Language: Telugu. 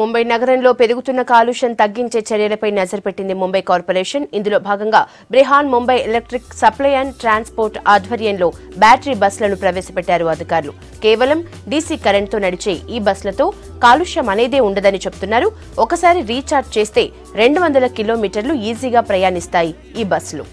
ముంబై నగరంలో పెరుగుతున్న కాలుష్యం తగ్గించే చర్యలపై నజరు పెట్టింది ముంబై కార్పొరేషన్. ఇందులో భాగంగా Brihan Mumbai electric supply and transport ఆధ్వర్యంలో బ్యాటరీ బస్సులను ప్రవేశపెట్టారు అధికారులు. కేవలం డీసీ కరెంట్తో నడిచే ఈ బస్సులతో కాలుష్యం అనేదే ఉండదని చెబుతున్నారు ఒకసారి రీఛార్జ్ చేస్తే రెండు వందల కిలోమీటర్లు ఈజీగా ప్రయాణిస్తాయి ఈ బస్సులు.